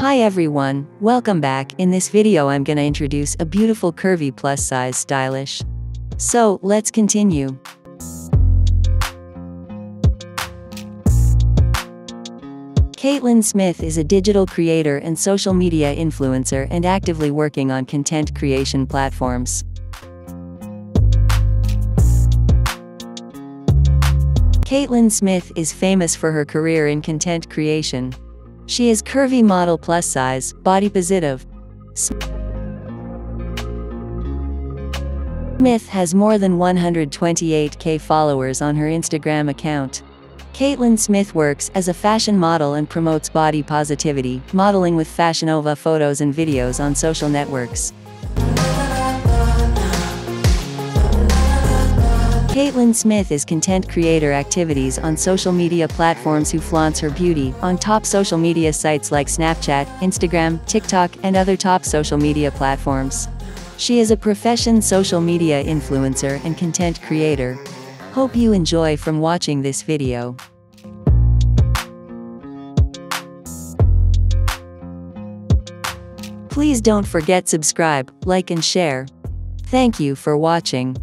Hi everyone, welcome back. In this video I'm gonna introduce a beautiful curvy plus size stylish. So, let's continue. Kaitlyn Smith is a digital creator and social media influencer and actively working on content creation platforms. Kaitlyn Smith is famous for her career in content creation. She is curvy model plus size, body positive. Smith has more than 128k followers on her Instagram account. Kaitlyn Smith works as a fashion model and promotes body positivity, modeling with Fashion Nova photos and videos on social networks. Kaitlyn Smith is content creator activities on social media platforms who flaunts her beauty on top social media sites like Snapchat, Instagram, TikTok, and other top social media platforms. She is a profession social media influencer and content creator. Hope you enjoy from watching this video. Please don't forget subscribe, like and share. Thank you for watching.